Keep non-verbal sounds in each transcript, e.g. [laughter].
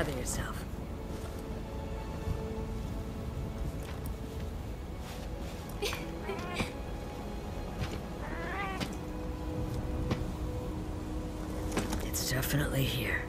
Gather yourself. It's definitely here.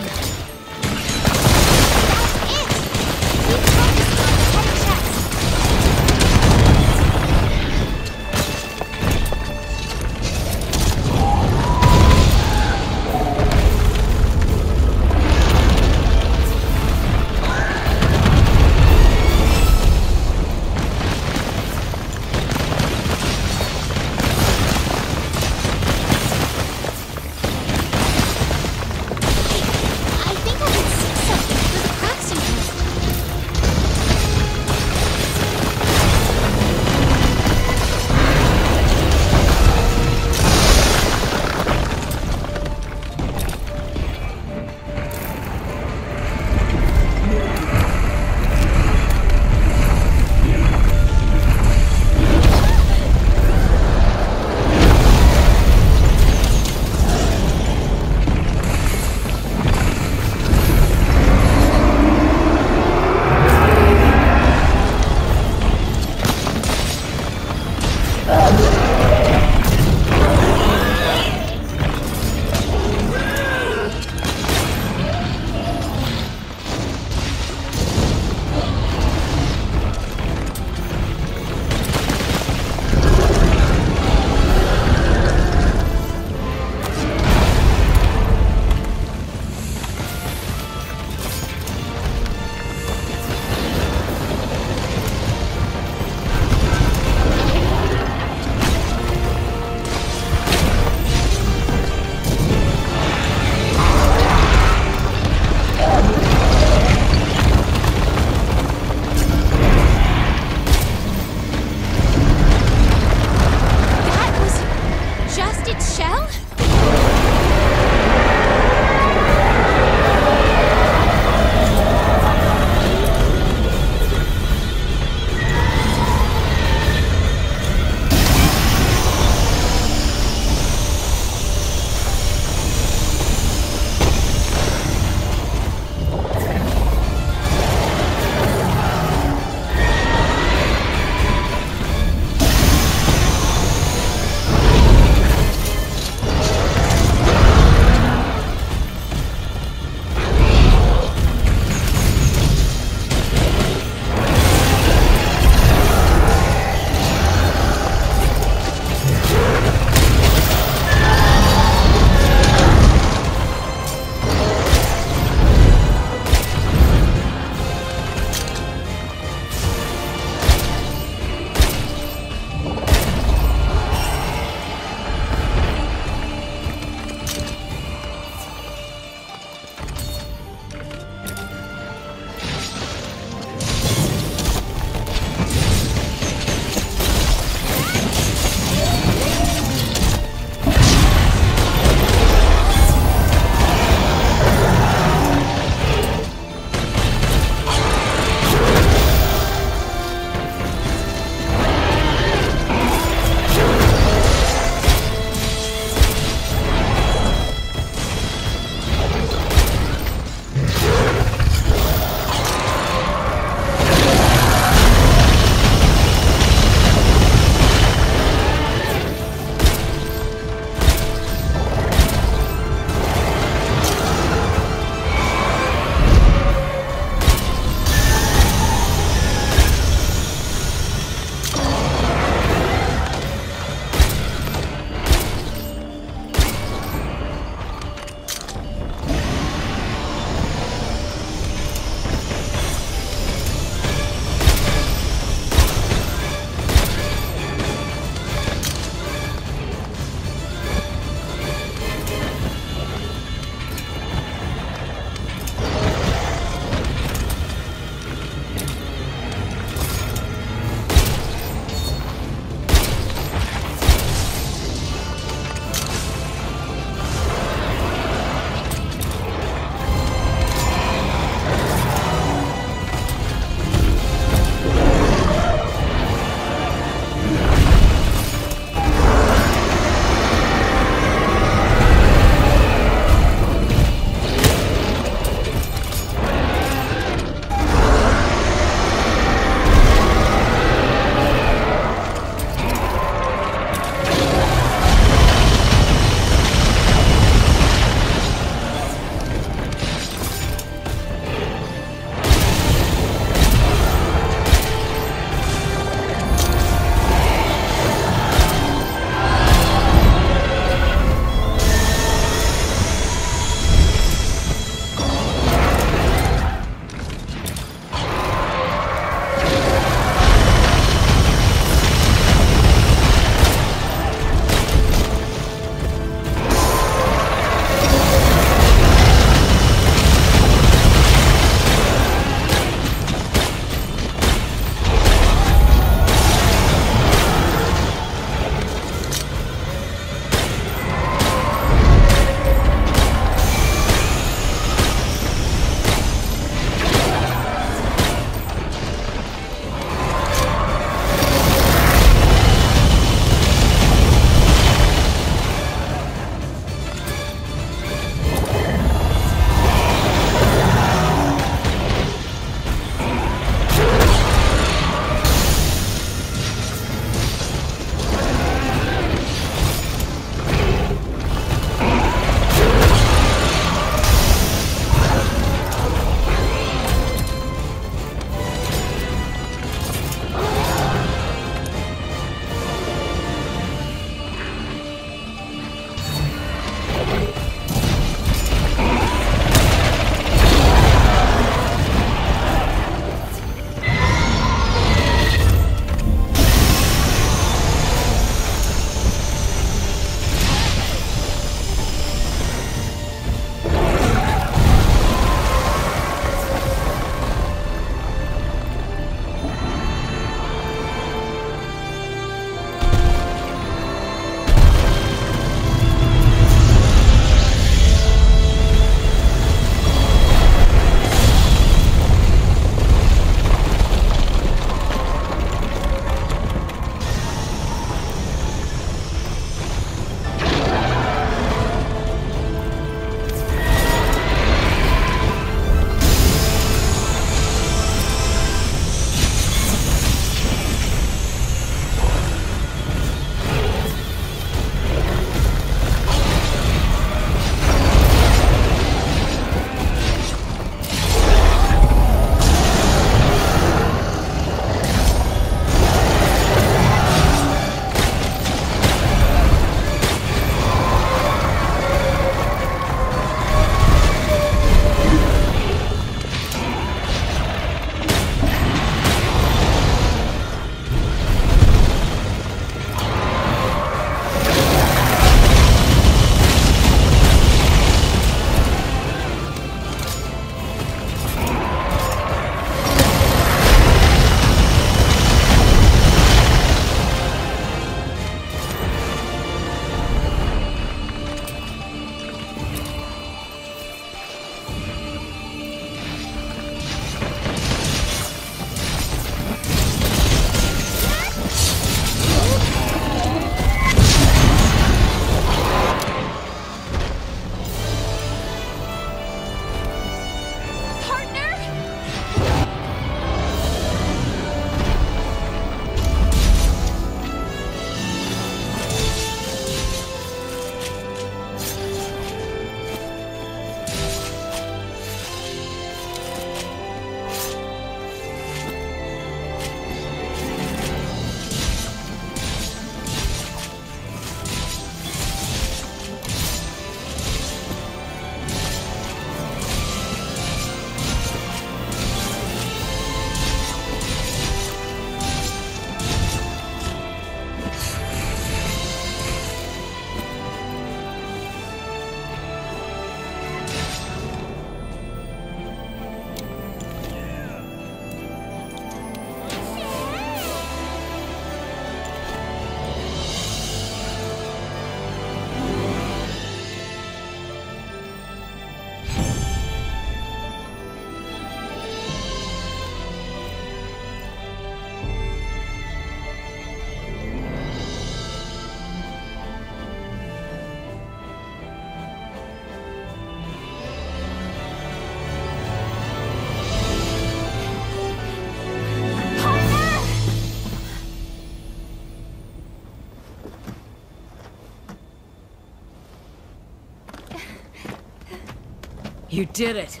You did it!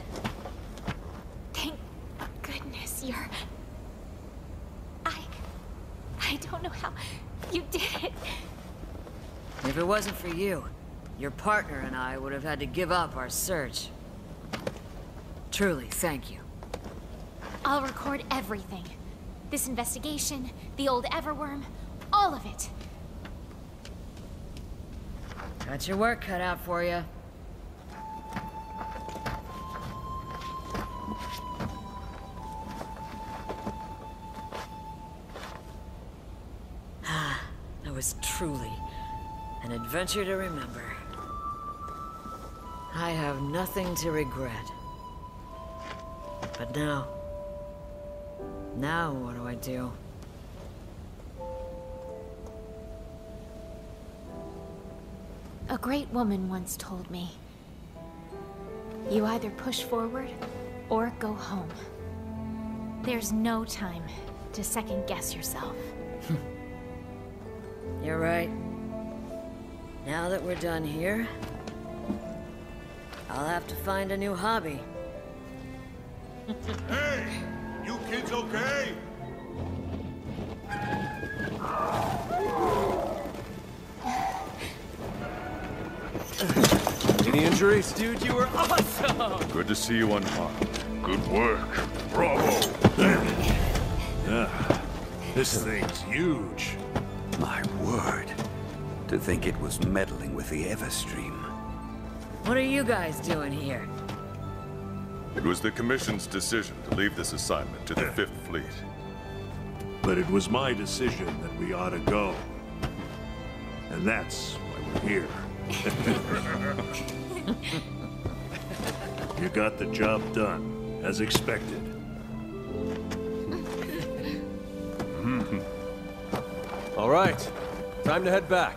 Thank goodness you're... I... I don't know how you did it. If it wasn't for you, your partner and I would have had to give up our search. Truly, thank you. I'll record everything. This investigation, the old Everwyrm, all of it. Got your work cut out for you. Truly an adventure to remember. I have nothing to regret. But now... Now what do I do? A great woman once told me, you either push forward or go home. There's no time to second guess yourself. [laughs] You're right. Now that we're done here, I'll have to find a new hobby. [laughs] Hey! You kids okay? Any injuries? Dude, you were awesome! Good to see you unharmed. Good work. Bravo. Ah, this thing's huge. My word. To think it was meddling with the Everstream. What are you guys doing here? It was the Commission's decision to leave this assignment to the Fifth Fleet. But it was my decision that we ought to go. And that's why we're here. [laughs] you got the job done, as expected. All right. Time to head back.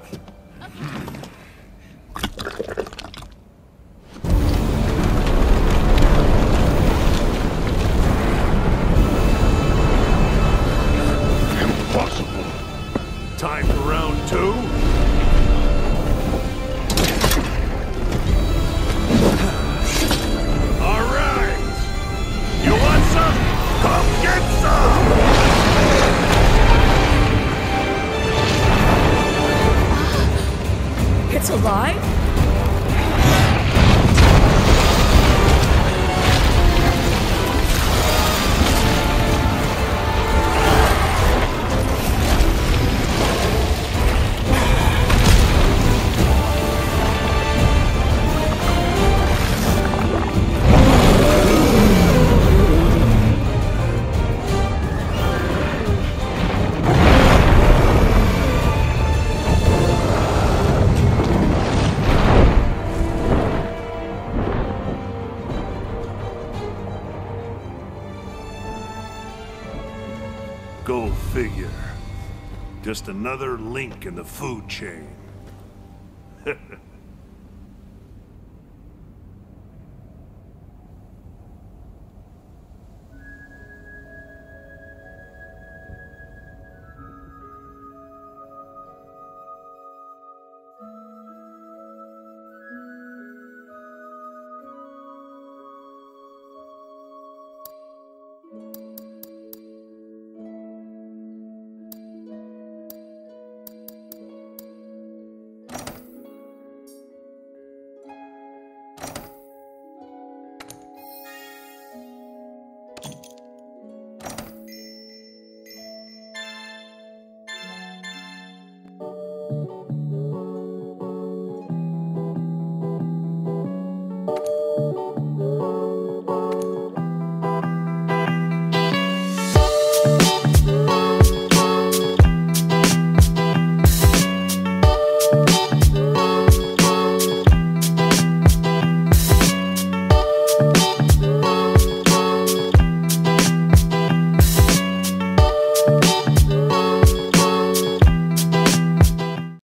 Just another link in the food chain. [laughs]